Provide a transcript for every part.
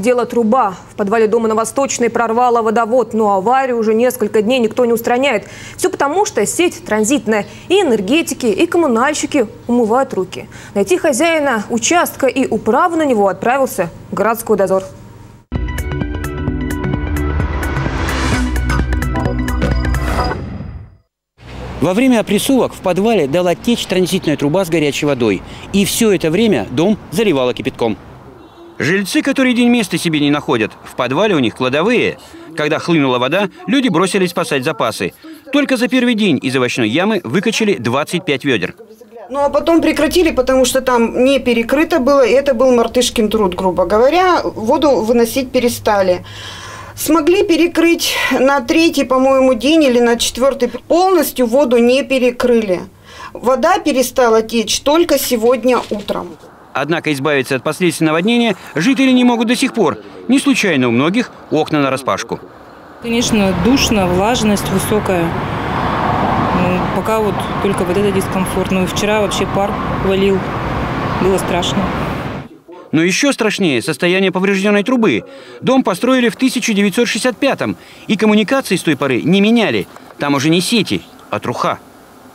дело труба. В подвале дома на Восточной прорвало водовод, но аварию уже несколько дней никто не устраняет. Все потому, что сеть транзитная. И энергетики, и коммунальщики умывают руки. Найти хозяина участка и управу на него отправился городской дозор. Во время опрессовок в подвале дала течь транзитная труба с горячей водой. И все это время дом заливало кипятком. Жильцы, которые день места себе не находят, в подвале у них кладовые. Когда хлынула вода, люди бросились спасать запасы. Только за первый день из овощной ямы выкачали 25 ведер. Ну а потом прекратили, потому что там не перекрыто было, и это был мартышкин труд, грубо говоря. Воду выносить перестали. Смогли перекрыть на третий, по-моему, день или на четвертый. Полностью воду не перекрыли. Вода перестала течь только сегодня утром. Однако избавиться от последствий наводнения жители не могут до сих пор. Не случайно у многих окна на распашку. Конечно, душно, влажность высокая. Ну, пока вот только вот это дискомфорт. Ну и вчера вообще пар валил. Было страшно. Но еще страшнее состояние поврежденной трубы. Дом построили в 1965-м, и коммуникации с той поры не меняли. Там уже не сети, а труха.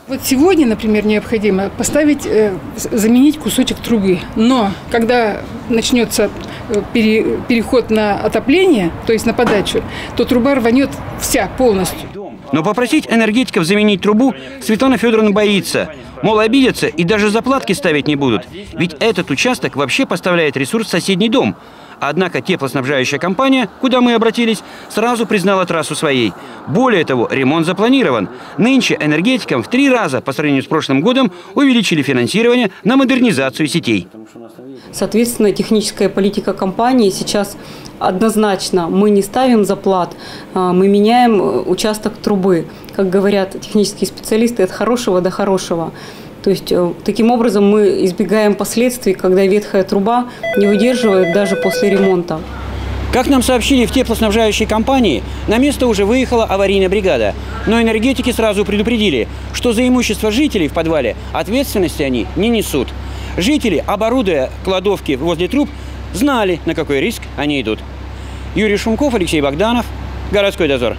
Вот сегодня, например, необходимо поставить, э, заменить кусочек трубы. Но когда начнется э, пере, переход на отопление, то есть на подачу, то труба рванет вся полностью. Но попросить энергетиков заменить трубу Светлана Федоровна боится. Мол, обидятся и даже заплатки ставить не будут. Ведь этот участок вообще поставляет ресурс в соседний дом. Однако теплоснабжающая компания, куда мы обратились, сразу признала трассу своей. Более того, ремонт запланирован. Нынче энергетикам в три раза по сравнению с прошлым годом увеличили финансирование на модернизацию сетей. Соответственно, техническая политика компании сейчас однозначно мы не ставим заплат, а, мы меняем э, участок трубы. Как говорят технические специалисты, от хорошего до хорошего. То есть э, таким образом мы избегаем последствий, когда ветхая труба не выдерживает даже после ремонта. Как нам сообщили в теплоснабжающей компании, на место уже выехала аварийная бригада. Но энергетики сразу предупредили, что за имущество жителей в подвале ответственности они не несут. Жители, оборудуя кладовки возле труб, знали, на какой риск они идут. Юрий Шумков, Алексей Богданов, Городской дозор.